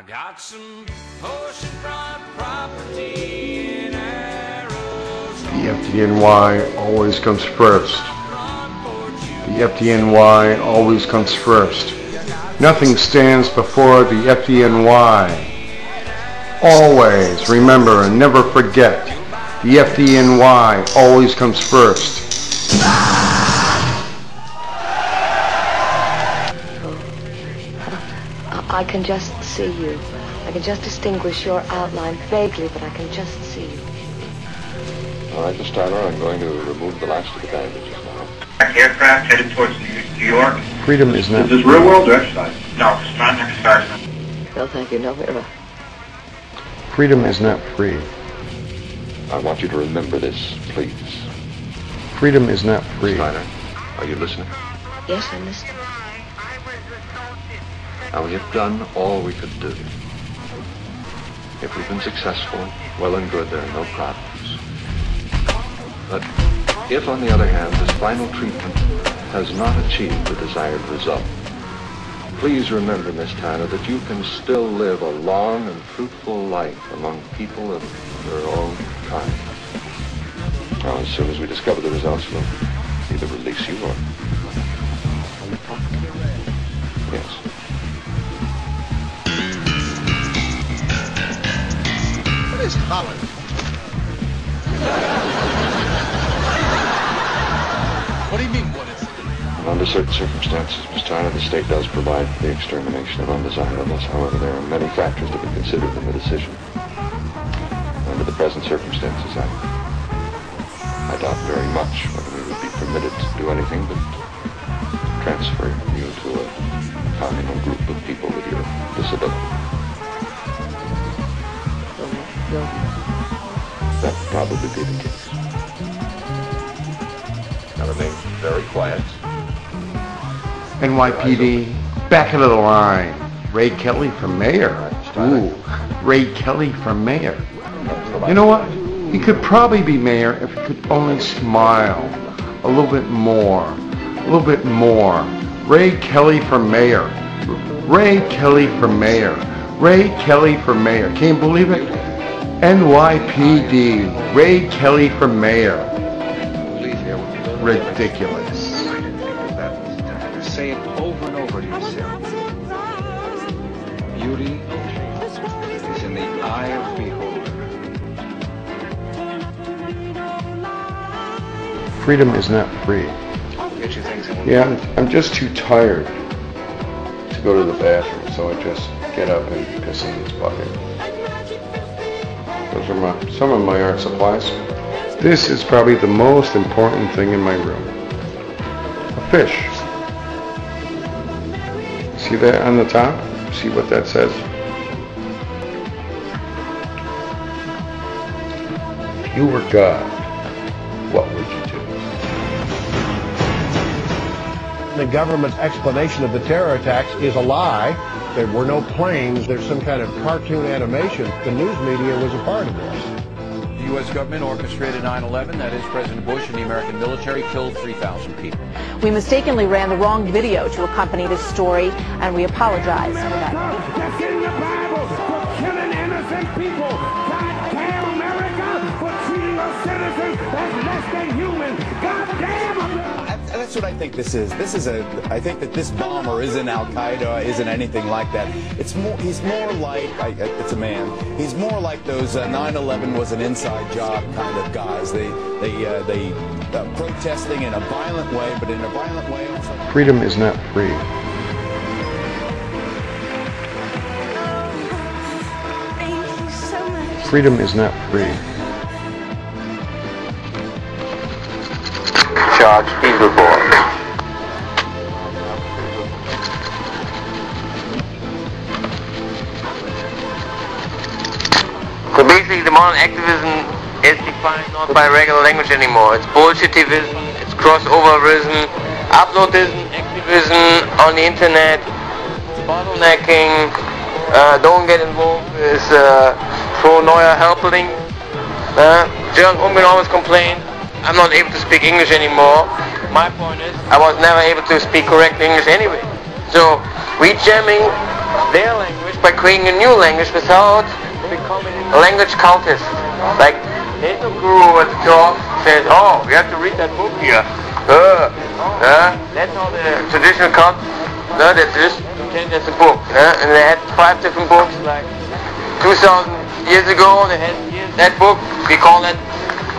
I got some oceanfront property in. The FDNY always comes first. The FDNY always comes first. Nothing stands before the FDNY. Always remember and never forget, the FDNY always comes first. I I can just see you. I can just distinguish your outline vaguely, but I can just see you. All right, Miss Tyler, I'm going to remove the last of the bandages now. aircraft headed towards New New York. Freedom is not Is this real world or exercise? No, it's not an exercise. No, thank you. No, Vera. freedom is not free. I want you to remember this, please. Freedom is not free. Miss Tyler, are you listening? Yes, I'm listening. Now, we have done all we could do. If we've been successful, well and good, there are no problems. But if, on the other hand, this final treatment has not achieved the desired result, please remember, Miss Tyler, that you can still live a long and fruitful life among people of your own kind. Now, as soon as we discover the results, we'll either release you or... Yes. Is Holland? What do you mean, what is it? Under certain circumstances, Miss Tyler, the state does provide for the extermination of undesirables. However, there are many factors to be considered in the decision. Under the present circumstances, I, I doubt very much whether we would be permitted to do anything but transfer you to a communal group of people with your disability. No, no. That would probably be the case. Now remain very quiet. NYPD, back into the line. Ray Kelly for mayor. Ooh, Ray Kelly for mayor. You know what? He could probably be mayor if he could only smile a little bit more, a little bit more. Ray Kelly for mayor. Ray Kelly for mayor. Ray Kelly for mayor. Can't you believe it? NYPD. Ray Kelly for mayor. Ridiculous. Say it over and over to yourself. Beauty is in the eye of the beholder. Freedom is not free. Get your things in. Yeah, I'm, I'm just too tired to go to the bathroom, so I just get up and piss in this bucket. Those are my, some of my art supplies. This is probably the most important thing in my room. A fish. See that on the top? See what that says? If you were God, what would you do? The government's explanation of the terror attacks is a lie. There were no planes. There's some kind of cartoon animation. The news media was a part of this. The U.S. government orchestrated 9-11. That is, President Bush and the American military killed 3,000 people. We mistakenly ran the wrong video to accompany this story, and we apologize for that. That's in the Bible for killing innocent people. That's what I think this is. This is a. I think that this bomber isn't Al Qaeda, isn't anything like that. It's more. He's more like. I, it's a man. He's more like those uh, 9/11 was an inside job kind of guys. They they uh, they uh, protesting in a violent way, but in a violent way. Also. Freedom is not free. Thank you so much. Freedom is not free. So basically, the modern activism is defined not by regular language anymore. It's bullshitivism, it's crossoverism, uploadism, activism on the internet, bottlenecking, uh, don't get involved with uh, Frau Neuer Helpling. Uh, Ungen always complained, I'm not able to speak English anymore. My point is, I was never able to speak correct English anyway. So, rejamming their language by creating a new language without becoming a language cultist. Like, there's no guru at the top says, oh, we have to read that book here. Uh, uh, that's how the traditional cult, no, that's just that's a book. Uh, and they had five different books, like 2,000 years ago, they had that book, we call that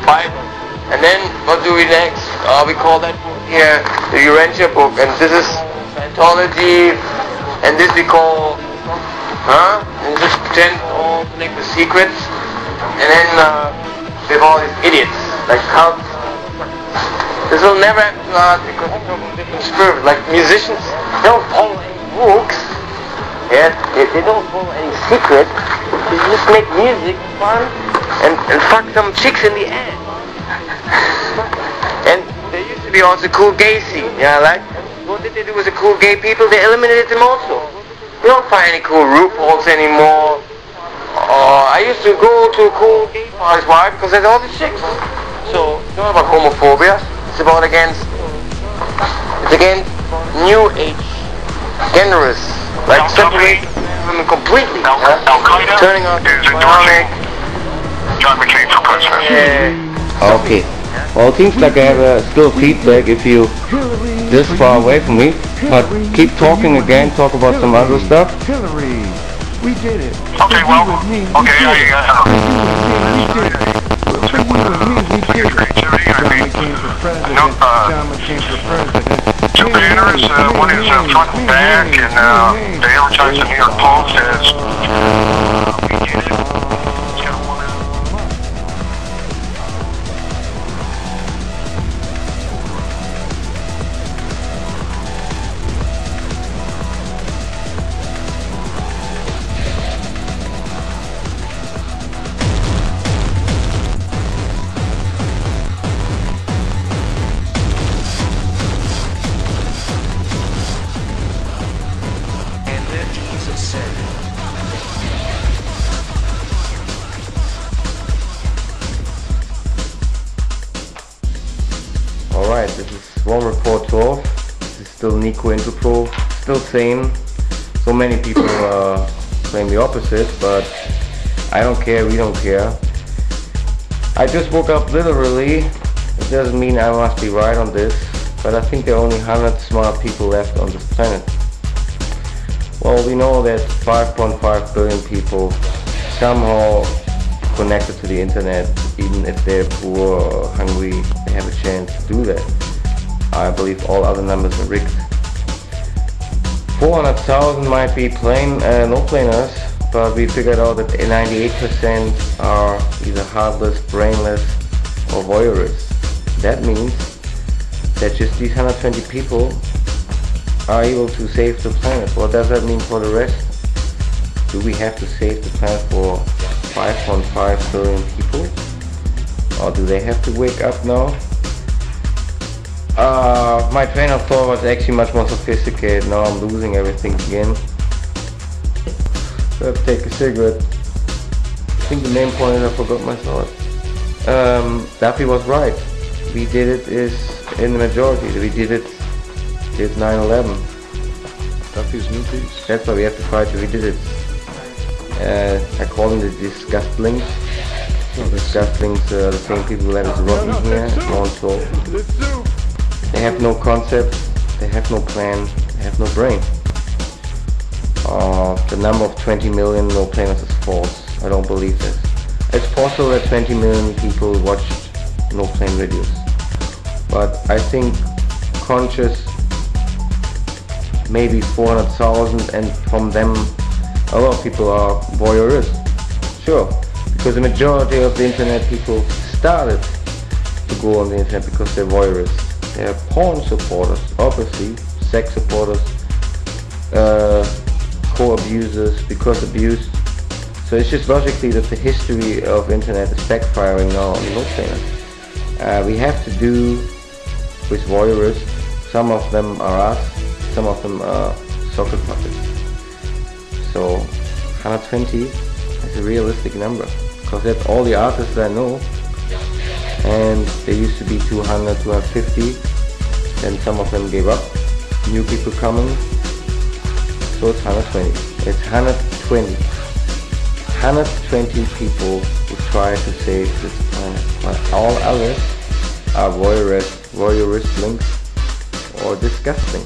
Bible. And then, what do we next? Uh, we call that book here the Urantia book, and this is Scientology, and this we call, huh? And just pretend all connect the secrets, and then uh, we have all these idiots, like cults. This will never happen to us because we come from different spirits. Like musicians, don't follow any books. Yeah, they, they don't follow any secret. They just make music fun and, and fuck some chicks in the ass. And there used to be also cool gay scene. Yeah, like what did they do with the cool gay people? They eliminated them also. We don't find any cool RuPauls anymore. Uh, I used to go to cool gay parties. Why? Because there's all these chicks. So it's not about homophobia. It's about against. It's against new age generous. Like separating women completely. Al, huh? Al Qaeda Turning on is Islamic. John McCain for president. Uh, Okay. Well, it seems like I have uh, still feedback if you this far away from me. But keep talking again. Talk about some other stuff. We did it. Okay, well, okay, I, two banners. Uh, one is uh, front and back, and uh, they advertise the New York Post as still Nico Intelpro, still same. So many people uh, claim the opposite, but I don't care, we don't care. I just woke up literally. It doesn't mean I must be right on this, but I think there are only 100 smart people left on this planet. Well, we know that 5.5 billion people somehow connected to the internet, even if they're poor or hungry, they have a chance to do that. I believe all other numbers are rigged. 400,000 might be plain, uh, no planers, but we figured out that 98% are either heartless, brainless, or voyeurists. That means that just these 120 people are able to save the planet. What does that mean for the rest? Do we have to save the planet for 5.5 billion people? Or do they have to wake up now? Uh, my train of thought was actually much more sophisticated. Now I'm losing everything again. Let's take a cigarette. I think the main point is I forgot my thought. Um, Duffy was right. We did it is in the majority. We did it did 9/11. Duffy's new piece. That's why we have to fight. We did it. Uh, I call them the disgustlings. Oh, disgustlings are the same people that is rotten here. No told. They have no concept. They have no plan. They have no brain. Uh, the number of 20 million no planners is false. I don't believe this. It's possible that 20 million people watched no plane videos. But I think conscious maybe 400,000 and from them a lot of people are voyeurists. Sure, because the majority of the internet people started to go on the internet because they're voyeurists. They're porn supporters, obviously, sex supporters, uh, co-abusers, because abused. So it's just logically that the history of internet is backfiring now on no. Uh, we have to do with voyeurists. Some of them are us, some of them are soccer puppets. So 120 is a realistic number because that's all the artists I know and they used to be 200 250 then some of them gave up. New people coming. So it's 120 it's 120 120 people who try to save this planet. But all others are voyeurist voyeurist links or disgusting.